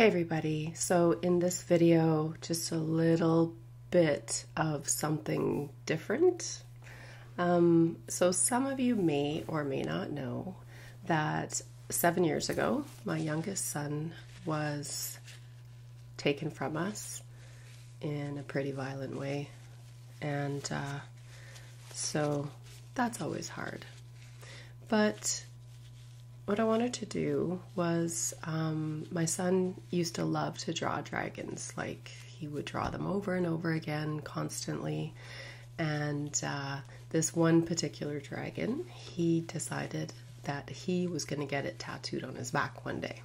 Hey everybody, so in this video, just a little bit of something different. Um, so some of you may or may not know that seven years ago, my youngest son was taken from us in a pretty violent way. And uh, so that's always hard. But what I wanted to do was um, my son used to love to draw dragons. Like he would draw them over and over again constantly. And uh, this one particular dragon, he decided that he was going to get it tattooed on his back one day.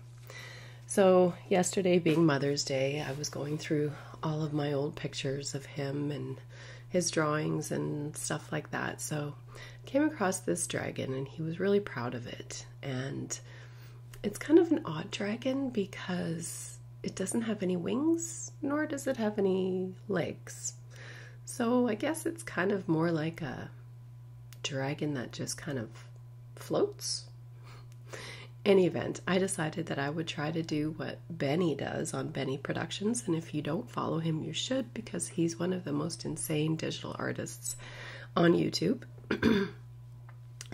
So, yesterday being Mother's Day, I was going through all of my old pictures of him and his drawings and stuff like that. So I came across this dragon and he was really proud of it. And it's kind of an odd dragon because it doesn't have any wings, nor does it have any legs. So I guess it's kind of more like a dragon that just kind of floats any event, I decided that I would try to do what Benny does on Benny Productions. And if you don't follow him, you should because he's one of the most insane digital artists on YouTube.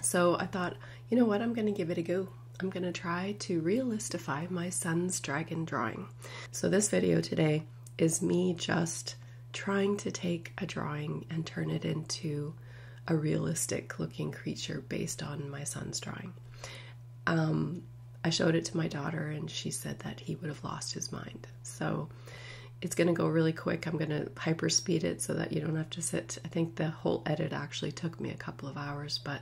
so I thought, you know what, I'm going to give it a go. I'm going to try to realistify my son's dragon drawing. So this video today is me just trying to take a drawing and turn it into a realistic looking creature based on my son's drawing. Um, I showed it to my daughter, and she said that he would have lost his mind. So it's going to go really quick. I'm going to hyper speed it so that you don't have to sit. I think the whole edit actually took me a couple of hours, but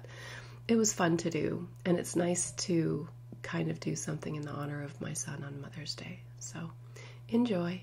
it was fun to do. And it's nice to kind of do something in the honor of my son on Mother's Day. So enjoy.